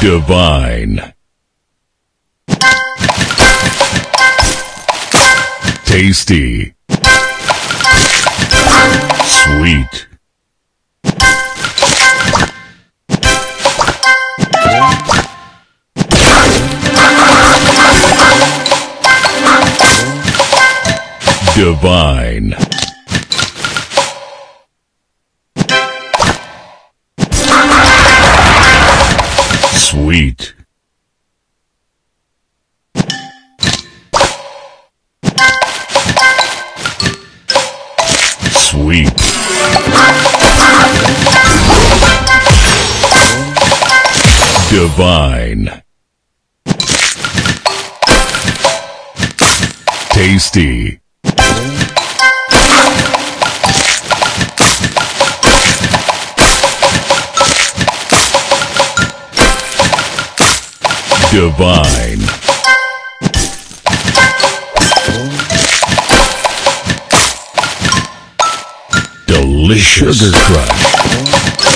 Divine. Tasty. Sweet. Divine. Sweet. Sweet. Divine. Tasty. Divine. Delicious. Sugar Crush.